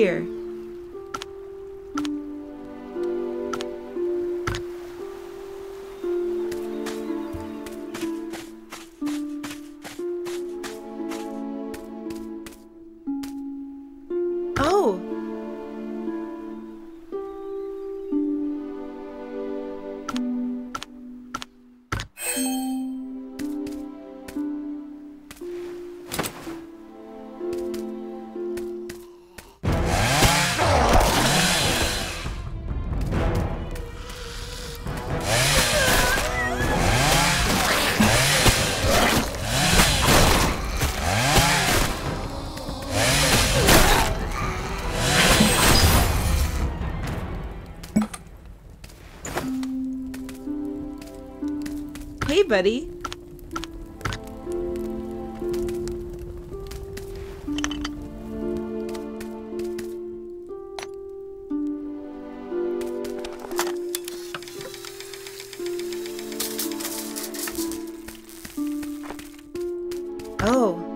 Here. Buddy. Oh.